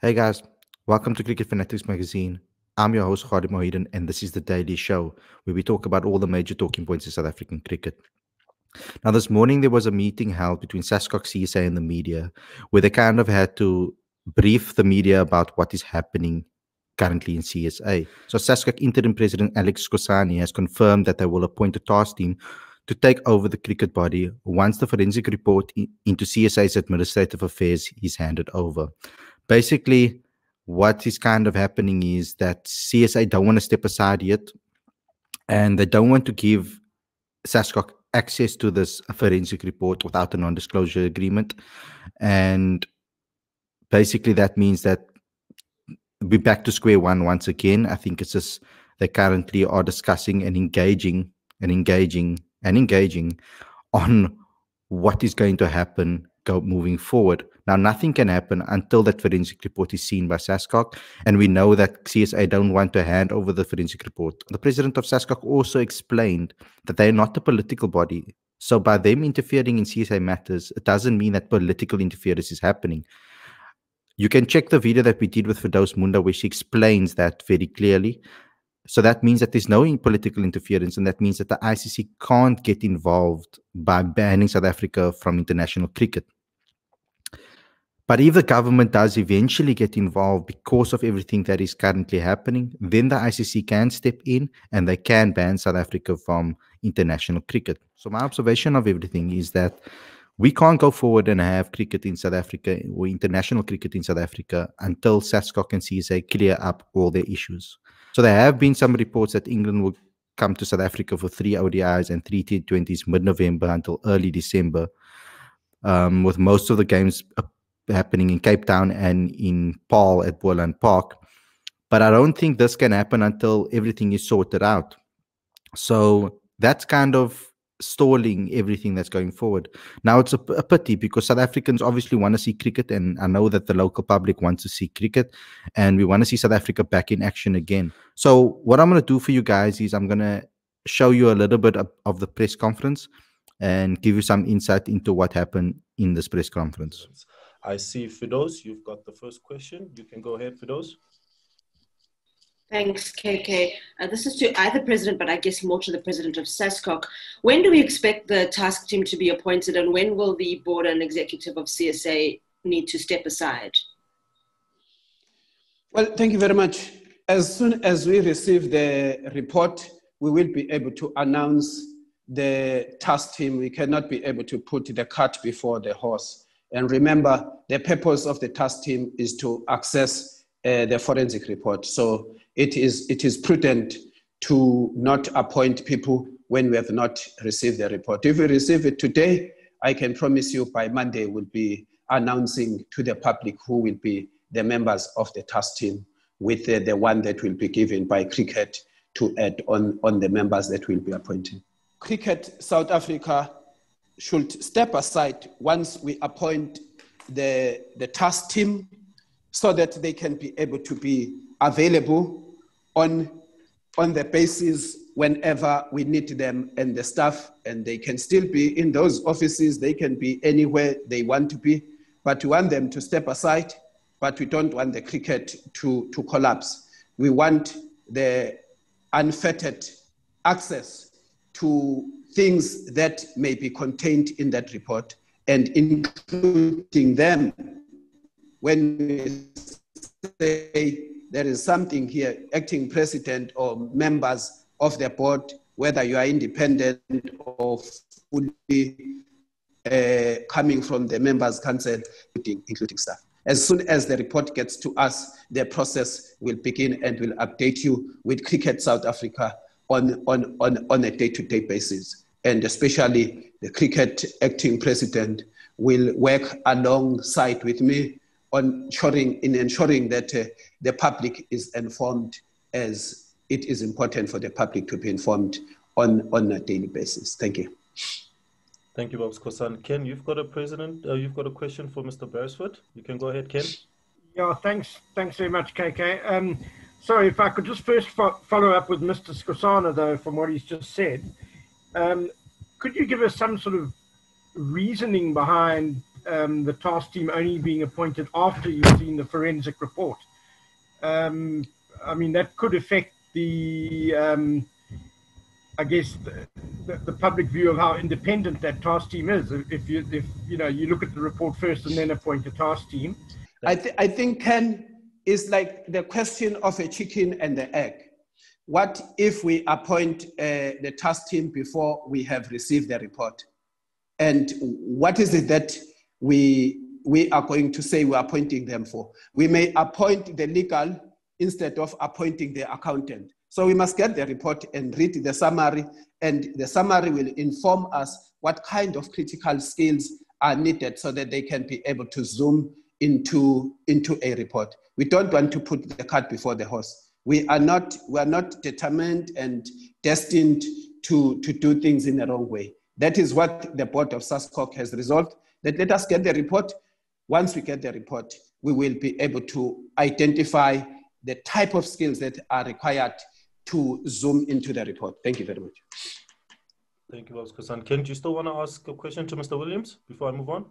Hey guys, welcome to Cricket Fanatics Magazine. I'm your host Khalid Mohidin, and this is the Daily Show, where we talk about all the major talking points in South African cricket. Now, this morning there was a meeting held between SASCOC, CSA, and the media, where they kind of had to brief the media about what is happening currently in CSA. So, SASCOC interim president Aleck Skhosana has confirmed that they will appoint a task team to take over the cricket body once the forensic report into CSA's administrative affairs is handed over basically what is kind of happening is that CSA don't want to step aside yet, and they don't want to give SASCOC access to this forensic report without a non-disclosure agreement, and basically that means that we're back to square one once again. I think it's just they currently are discussing and engaging and engaging and engaging on what is going to happen go moving forward. Now, nothing can happen until that forensic report is seen by SASCOC, and we know that CSA don't want to hand over the forensic report. The president of SASCOC also explained that they are not a political body. So, by them interfering in CSA matters, it doesn't mean that political interference is happening. You can check the video that we did with Firdose Moonda, where she explains that very clearly. So that means that there's no political interference, and that means that the ICC can't get involved by banning South Africa from international cricket. But if the government does eventually get involved because of everything that is currently happening, then the ICC can step in and they can ban South Africa from international cricket. So, my observation of everything is that we can't go forward and have cricket in South Africa or international cricket in South Africa until SASCOC and CSA clear up all their issues. So, there have been some reports that England will come to South Africa for three ODIs and three T20s mid November until early December, um, with most of the games happening in Cape Town and in Paarl at Boland Park. But I don't think this can happen until everything is sorted out. So that's kind of stalling everything that's going forward. Now it's a, a, pity because South Africans obviously want to see cricket, and I know that the local public wants to see cricket, and we want to see South Africa back in action again. So what I'm going to do for you guys is I'm going to show you a little bit of, of the press conference and give you some insight into what happened in this press conference. I see Firdose, you've got the first question. You can go ahead, Firdose. Thanks, KK. Uh, this is to either president, but I guess more to the president of SASCOC. When do we expect the task team to be appointed, and when will the board and executive of CSA need to step aside? Well, thank you very much. As soon as we receive the report, we will be able to announce the task team. We cannot be able to put the cart before the horse. And remember, the purpose of the task team is to access uh, the forensic report. So it is, it is prudent to not appoint people when we have not received the report. If we receive it today, I can promise you by Monday we'll be announcing to the public who will be the members of the task team with the, one that will be given by cricket to add on, on the members that will be appointed. Cricket South Africa should step aside once we appoint the, the task team so that they can be able to be available on, on the basis whenever we need them and the staff and they can still be in those offices they can be anywhere they want to be but we want them to step aside but we don't want the cricket to, to collapse. We want the unfettered access to things that may be contained in that report and including them when we say there is something here, acting president or members of the board, whether you are independent or fully uh, coming from the members' council, including staff. As soon as the report gets to us, the process will begin and we'll update you with Cricket South Africa on, on, on, on a day to day basis. And especially the cricket acting president will work alongside with me on ensuring, in ensuring that uh, the public is informed as it is important for the public to be informed on, on a daily basis. Thank you. Thank you, Babs Kosan. Ken, you've got a president, uh, you've got a question for Mr. Beresford. You can go ahead, Ken. Yeah, thanks. Thanks very much, KK. Um, Sorry, if I could just first fo follow up with Mr. Skhosana, though, from what he's just said. Um, could you give us some sort of reasoning behind um, the task team only being appointed after you've seen the forensic report. Um, I mean, that could affect the, um, I guess, the, the, the, public view of how independent that task team is. If you, if you know, you look at the report first and then appoint a task team. I, th- I think Ken is like the question of a chicken and the egg. What if we appoint uh, the task team before we have received the report? And what is it that we, we are going to say we're appointing them for? We may appoint the legal instead of appointing the accountant. So we must get the report and read the summary, and the summary will inform us what kind of critical skills are needed so that they can be able to zoom into, into a report. We don't want to put the cart before the horse. We are not, we are not determined and destined to, to do things in the wrong way. That is what the board of SASCOC has resolved, that let us get the report. Once we get the report, we will be able to identify the type of skills that are required to zoom into the report. Thank you very much. Thank you, Kosan. Ken, do you still want to ask a question to Mr. Williams before I move on?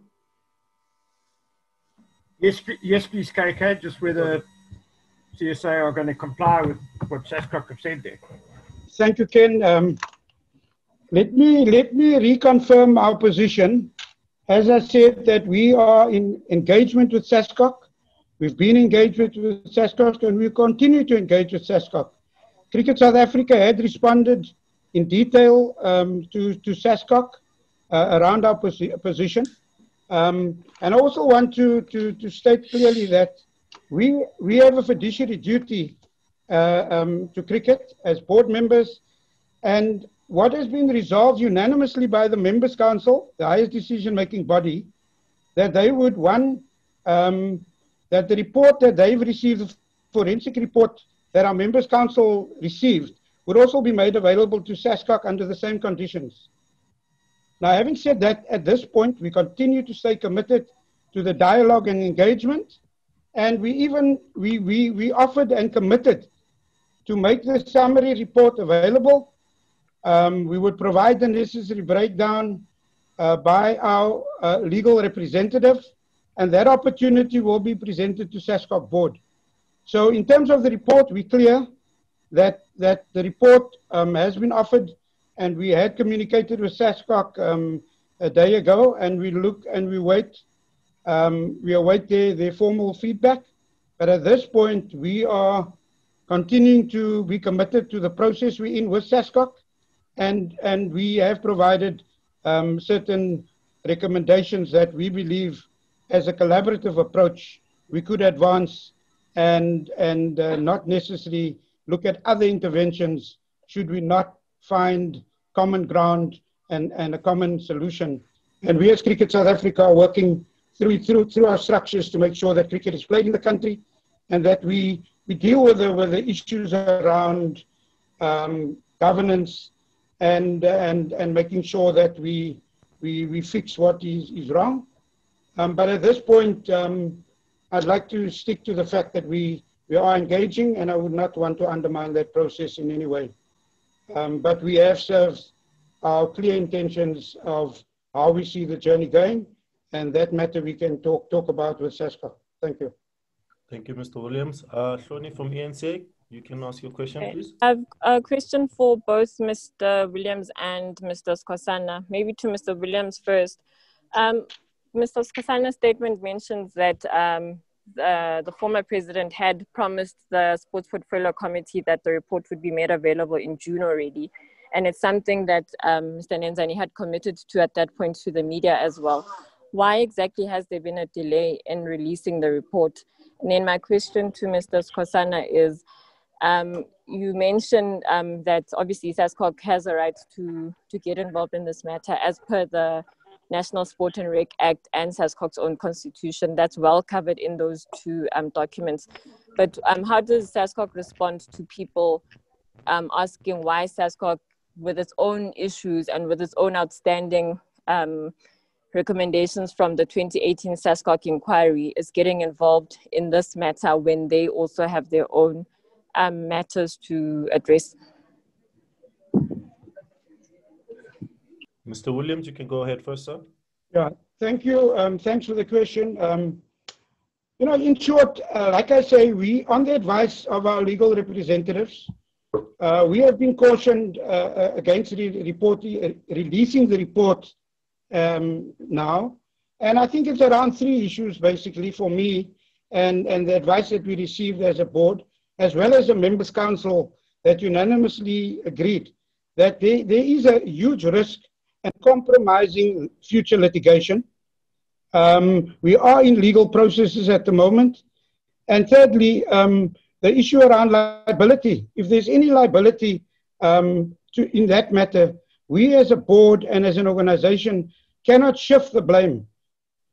Yes, yes, please, KK, just whether CSA are going to comply with what SASCOC have said there. Thank you, Ken. Um, let me let me reconfirm our position. As I said, that we are in engagement with SASCOC. We've been engaged with, with and we continue to engage with SASCOC. Cricket South Africa had responded in detail um, to, to SASCOC uh, around our posi- position. Um, and I also want to, to, to state clearly that we, we have a fiduciary duty uh, um, to cricket as board members. And what has been resolved unanimously by the Members' Council, the highest decision making body, that they would, one, um, that the report that they've received, the forensic report that our Members' Council received, would also be made available to SASCOC under the same conditions. Now, having said that, at this point, we continue to stay committed to the dialogue and engagement, and we even we, we, we offered and committed to make the summary report available. Um, we would provide the necessary breakdown uh, by our uh, legal representative, and that opportunity will be presented to SASCOC board. So, in terms of the report, we're clear that that the report um, has been offered and we had communicated with SASCOC um, a day ago, and we look and we wait. Um, we await their, their formal feedback. But at this point, we are continuing to be committed to the process we're in with SASCOC, and, and we have provided um, certain recommendations that we believe, as a collaborative approach, we could advance and, and uh, not necessarily look at other interventions should we not find common ground and, and a common solution. And we as Cricket South Africa are working through, through, through our structures to make sure that cricket is played in the country and that we, we deal with the, with the issues around um, governance and, and, and making sure that we, we, we fix what is, is wrong. Um, but at this point, um, I'd like to stick to the fact that we, we are engaging and I would not want to undermine that process in any way. Um, but we have served our clear intentions of how we see the journey going, and that matter we can talk talk about with SASCOC. Thank you. Thank you, Mr. Williams. Uh, Shoni from ENCA, you can ask your question, okay. please. I have a question for both Mr. Williams and Mr. Skhosana. Maybe to Mr. Williams first. Um, Mr. Skhosana's statement mentions that um, uh, the former president had promised the Sports Portfolio Committee that the report would be made available in June already. And it's something that um, Mr. Nenzani had committed to at that point to the media as well. Why exactly has there been a delay in releasing the report? And then my question to Mr. Skhosana is, um, you mentioned um, that obviously SASCOC has a right to, to get involved in this matter as per the National Sport and Rec Act and SASCOC's own constitution. That's well covered in those two um, documents. But um, how does SASCOC respond to people um, asking why SASCOC, with its own issues and with its own outstanding um, recommendations from the 2018 SASCOC inquiry, is getting involved in this matter when they also have their own um, matters to address? Mr. Williams, you can go ahead first, sir. Yeah, Thank you. Um, thanks for the question. Um, you know, in short, uh, like I say, we, on the advice of our legal representatives, uh, we have been cautioned uh, uh against re uh, releasing the report um, now. And I think it's around three issues, basically, for me and, and the advice that we received as a board, as well as the members' council that unanimously agreed that there, there is a huge risk and compromising future litigation. Um, we are in legal processes at the moment. And thirdly, um, the issue around liability. If there's any liability um, to, in that matter, we as a board and as an organization cannot shift the blame.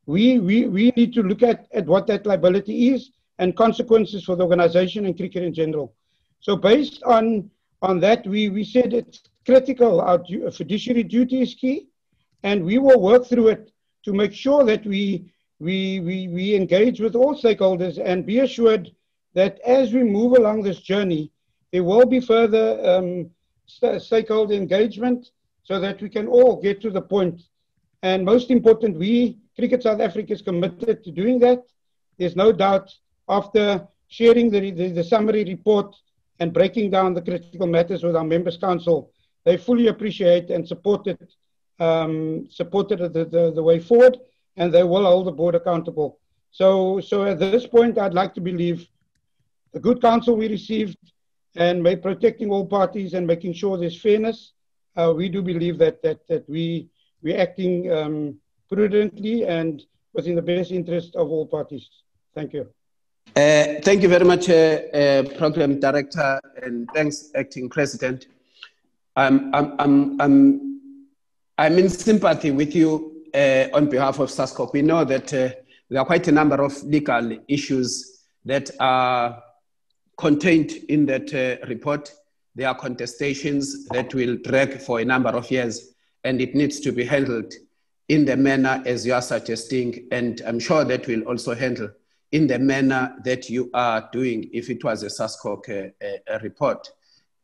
We, we, we need to look at, at what that liability is and consequences for the organization and cricket in general. So based on, on that, we, we said it's critical. Our fiduciary duty is key, and we will work through it to make sure that we, we, we, we engage with all stakeholders and be assured that as we move along this journey, there will be further um, stakeholder engagement so that we can all get to the point. And most important, we, Cricket South Africa, is committed to doing that. There's no doubt after sharing the, the, the summary report and breaking down the critical matters with our members' council, they fully appreciate and supported um, supported the, the, the, way forward, and they will hold the board accountable. So, so at this point, I'd like to believe the good counsel we received and by protecting all parties and making sure there's fairness, uh, we do believe that that that we we're acting um, prudently and within the best interest of all parties. Thank you. Uh, thank you very much, uh, uh Program Director, and thanks, Acting President. I'm, I'm, I'm, I'm, I'm in sympathy with you uh, on behalf of SASCOC. We know that uh, there are quite a number of legal issues that are contained in that uh, report. There are contestations that will drag for a number of years, and it needs to be handled in the manner as you are suggesting, and I'm sure that will also handle in the manner that you are doing if it was a SASCOC uh, report.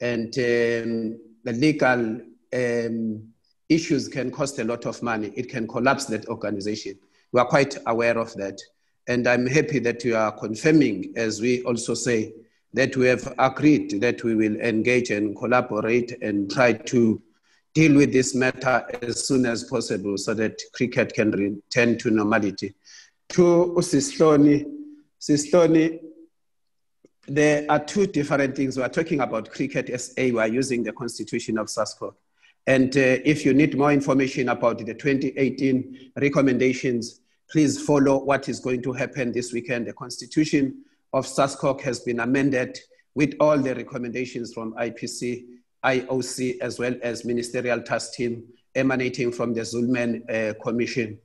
And um, the legal um, issues can cost a lot of money. It can collapse that organization. We are quite aware of that. And I'm happy that you are confirming, as we also say, that we have agreed that we will engage and collaborate and try to deal with this matter as soon as possible so that cricket can return to normality. To Sisloni, Sisloni, there are two different things. We are talking about Cricket SA, we are using the constitution of SASCOC. And uh, if you need more information about the 2018 recommendations, please follow what is going to happen this weekend. The constitution of SASCOC has been amended with all the recommendations from IPC, IOC, as well as ministerial task team emanating from the Zulman uh, Commission.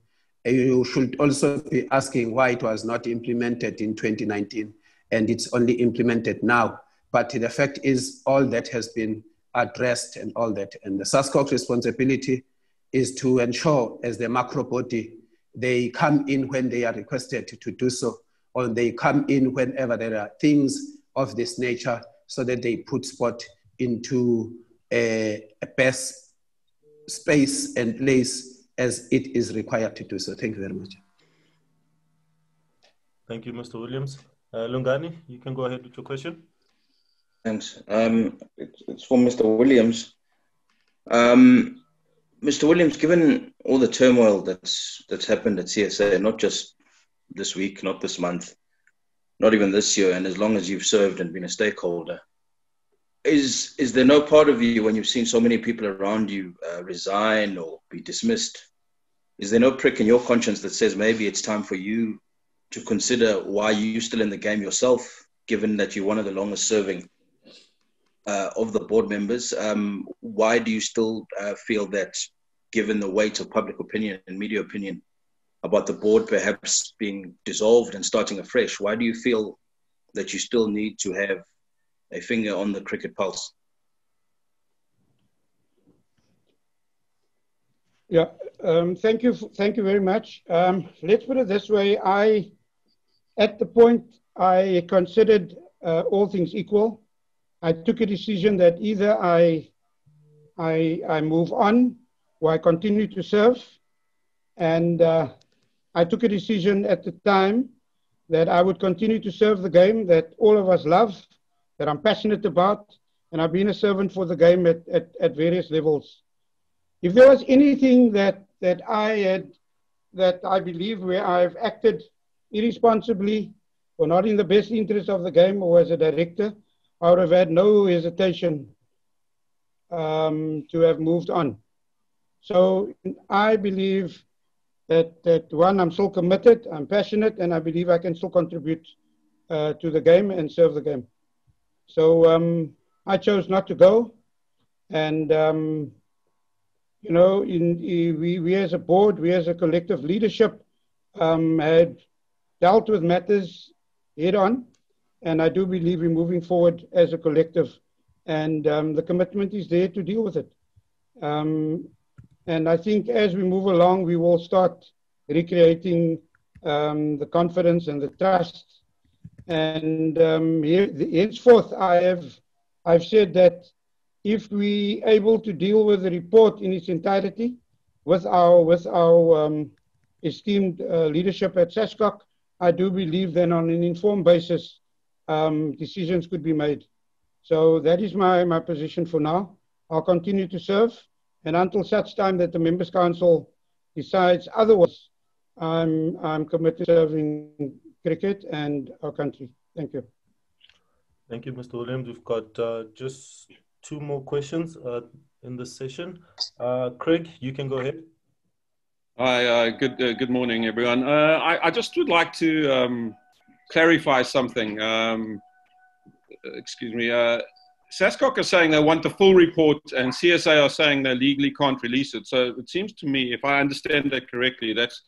You should also be asking why it was not implemented in 2019 and it's only implemented now. But the fact is, all that has been addressed and all that. And the SASCOC responsibility is to ensure, as the macro body, they come in when they are requested to do so, or they come in whenever there are things of this nature, so that they put sport into a, a best space and place as it is required to do so. Thank you very much. Thank you, Mr. Williams. Uh, Lungani, you can go ahead with your question. Thanks. Um, it's, it's, for Mr. Williams. Um, Mr. Williams, given all the turmoil that's that's happened at CSA, not just this week, not this month, not even this year, and as long as you've served and been a stakeholder, is is there no part of you when you've seen so many people around you uh, resign or be dismissed? Is there no prick in your conscience that says maybe it's time for you to consider why you're still in the game yourself, given that you're one of the longest serving uh, of the board members. Um, why do you still uh, feel that, given the weight of public opinion and media opinion about the board perhaps being dissolved and starting afresh, why do you feel that you still need to have a finger on the cricket pulse? Yeah, um, thank you. Thank you very much. Um, let's put it this way. I, at the point I considered uh, all things equal, I took a decision that either I, I, I move on or I continue to serve. And uh, I took a decision at the time that I would continue to serve the game that all of us love, that I'm passionate about, and I've been a servant for the game at, at, at various levels. If there was anything that, that I had, that I believe where I've acted irresponsibly or not in the best interest of the game or as a director, I would have had no hesitation um, to have moved on. So I believe that, that one, I'm still committed, I'm passionate, and I believe I can still contribute uh, to the game and serve the game. So um, I chose not to go. And, um, you know, in, we, we as a board, we as a collective leadership um, had dealt with matters head on. And I do believe we're moving forward as a collective. And um, the commitment is there to deal with it. Um, and I think as we move along, we will start recreating um, the confidence and the trust. And um, here, henceforth, I have I've said that if we able to deal with the report in its entirety with our with our um, esteemed uh, leadership at SASCOC, I do believe then on an informed basis, um, decisions could be made. So that is my, my position for now. I'll continue to serve. And until such time that the Members Council decides otherwise, I'm, I'm committed to serving cricket and our country. Thank you. Thank you, Mr. Williams. We've got uh, just two more questions uh, in this session. Uh, Craig, you can go ahead. Hi, uh, good, uh, good morning, everyone. Uh, I, I, just would like to um, clarify something. Um, excuse me. SASCOC are saying they want the full report, and CSA are saying they legally can't release it. So it seems to me, if I understand that correctly, that's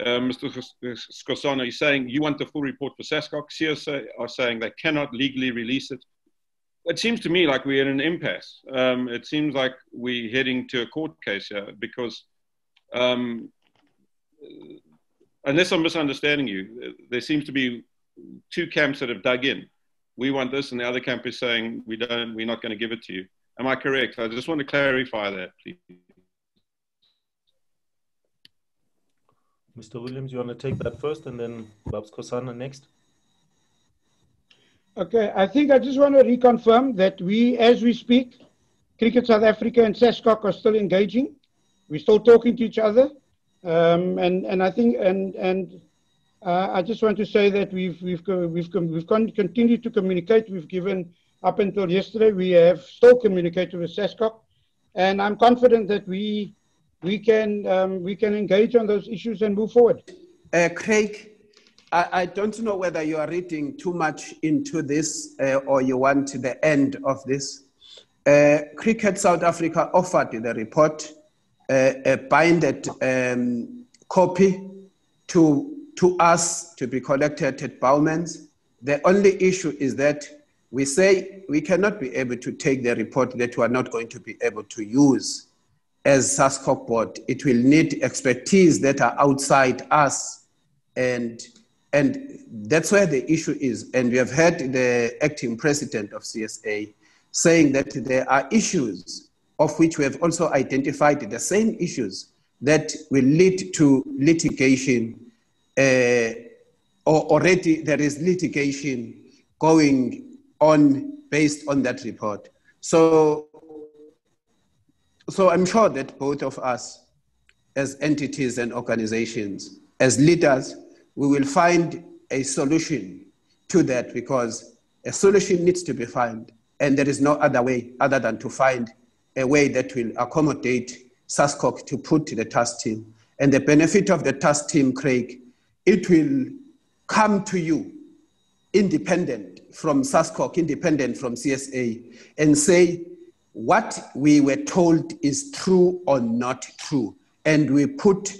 uh, Mr. Skhosana is saying you want the full report for SASCOC. CSA are saying they cannot legally release it. It seems to me like we're in an impasse. Um, it seems like we're heading to a court case here because um, unless I'm misunderstanding you, there seems to be two camps that have dug in. We want this, and the other camp is saying we don't. We're not going to give it to you. Am I correct? I just want to clarify that, please. Mr. Williams, you want to take that first, and then Baba Skhosana next. Okay, I think I just want to reconfirm that we, as we speak, Cricket South Africa and SASCOC are still engaging we're still talking to each other. Um, and, and I think, and, and uh, I just want to say that we've, we've, we've, we've continued to communicate. We've given, up until yesterday, we have still communicated with SASCOC. And I'm confident that we, we, can, um, we can engage on those issues and move forward. Uh, Craig, I, I, don't know whether you are reading too much into this uh, or you want to the end of this. Uh, Cricket South Africa offered the report a binded um, copy to, to us to be collected at Bowman's. The only issue is that we say we cannot be able to take the report that we are not going to be able to use as SASCOC board. It will need expertise that are outside us. And, and that's where the issue is. And we have heard the acting president of CSA saying that there are issues of which we have also identified the same issues that will lead to litigation, uh, or already there is litigation going on based on that report. So, so I'm sure that both of us, as entities and organizations, as leaders, we will find a solution to that because a solution needs to be found, and there is no other way other than to find a way that will accommodate SASCOC to put the task team. And the benefit of the task team, Craig, it will come to you independent from SASCOC, independent from CSA, and say what we were told is true or not true. And we put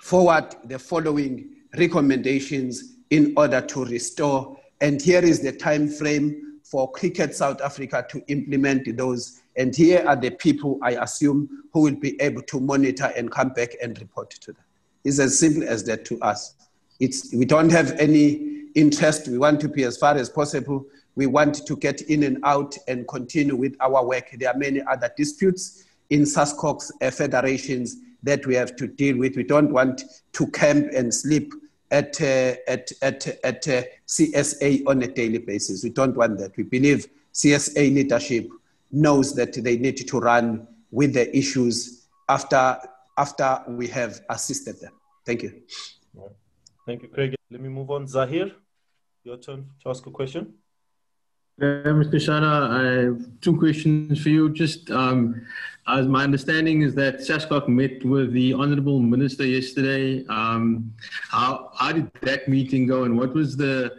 forward the following recommendations in order to restore. And here is the time frame for Cricket South Africa to implement those and here are the people, I assume, who will be able to monitor and come back and report to them. It's as simple as that to us. It's, we don't have any interest. We want to be as far as possible. We want to get in and out and continue with our work. There are many other disputes in SASCOC's uh, federations that we have to deal with. We don't want to camp and sleep at, uh, at, at, at uh, CSA on a daily basis. We don't want that. We believe CSA leadership knows that they need to run with the issues after, after we have assisted them. Thank you. Thank you, Craig. Let me move on. Zahir, your turn to ask a question. Uh, Mr. Shana, I have two questions for you. Just um, as my understanding is that SASCOC met with the Honourable Minister yesterday. Um, how, how did that meeting go and what was the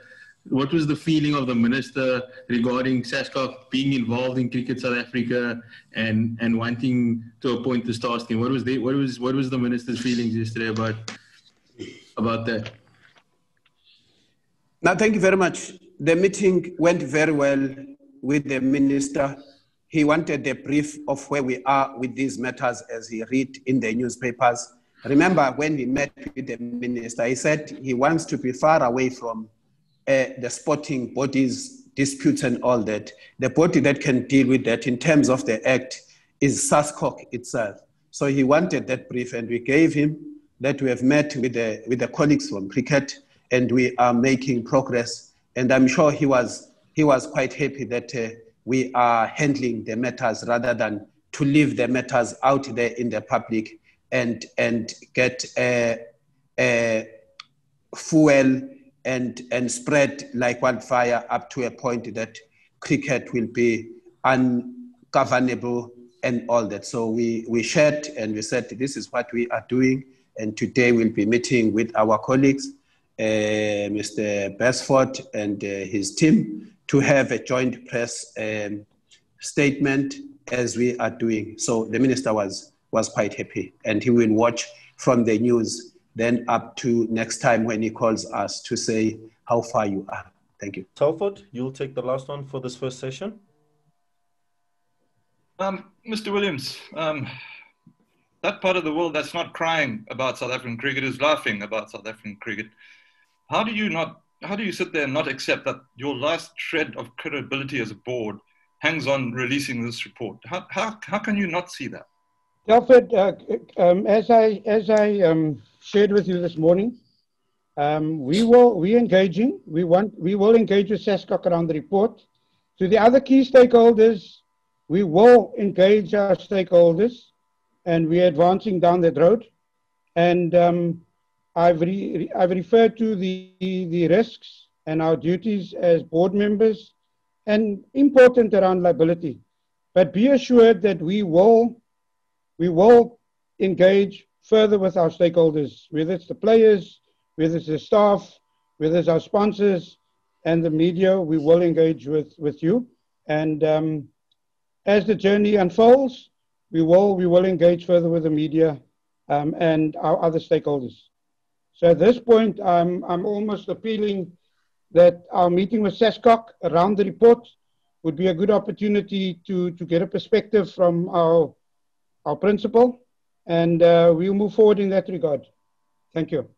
what was the feeling of the minister regarding SASCOC being involved in Cricket South Africa and, and wanting to appoint the task team? What was the what was what was the minister's feelings yesterday about about that? Now, thank you very much. The meeting went very well with the minister. He wanted a brief of where we are with these matters as he read in the newspapers. Remember, when he met with the minister, he said he wants to be far away from uh, the sporting bodies, disputes, and all that. The body that can deal with that in terms of the act is SASCOC itself. So he wanted that brief, and we gave him that we have met with the, with the colleagues from cricket and we are making progress. And I'm sure he was, he was quite happy that uh, we are handling the matters rather than to leave the matters out there in the public and, and get a, a fuel and, and spread like wildfire up to a point that cricket will be ungovernable and all that. So we, we shared and we said, this is what we are doing. And today we'll be meeting with our colleagues uh, Mr. Beresford and uh, his team to have a joint press um, statement as we are doing. So the minister was, was quite happy and he will watch from the news then up to next time when he calls us to say how far you are. Thank you. Telford, you'll take the last one for this first session. Um, Mr. Williams, um, that part of the world that's not crying about South African cricket is laughing about South African cricket how do you not how do you sit there and not accept that your last shred of credibility as a board hangs on releasing this report? How, how, how can you not see that? Alfred, uh, um, as I, as I um, shared with you this morning, um, we will we engaging. We want we will engage with SASCOC around the report. To the other key stakeholders, we will engage our stakeholders, and we're advancing down that road. And um, I've, re, I've referred to the, the risks and our duties as board members and important around liability. But be assured that we will, we will engage further with our stakeholders, whether it's the players, whether it's the staff, whether it's our sponsors and the media, we will engage with, with you. And um, as the journey unfolds, we will, we will engage further with the media um, and our other stakeholders. So at this point, I'm, I'm almost appealing that our meeting with SASCOC around the report would be a good opportunity to, to get a perspective from our, our principal, and uh, we'll move forward in that regard. Thank you.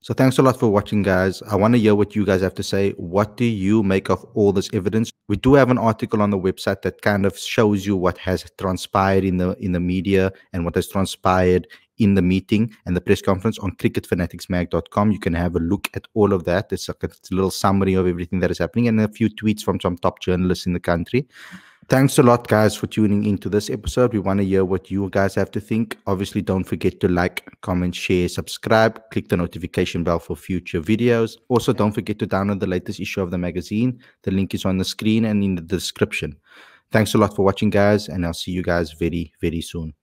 So thanks a lot for watching, guys. I want to hear what you guys have to say. What do you make of all this evidence? We do have an article on the website that kind of shows you what has transpired in the in the media and what has transpired in the meeting and the press conference on cricketfanaticsmag.com. You can have a look at all of that. It's a, it's a little summary of everything that is happening and a few tweets from some top journalists in the country. Thanks a lot, guys, for tuning into this episode. We want to hear what you guys have to think. Obviously, don't forget to like, comment, share, subscribe, click the notification bell for future videos. Also, don't forget to download the latest issue of the magazine. The link is on the screen and in the description. Thanks a lot for watching, guys, and I'll see you guys very, very soon.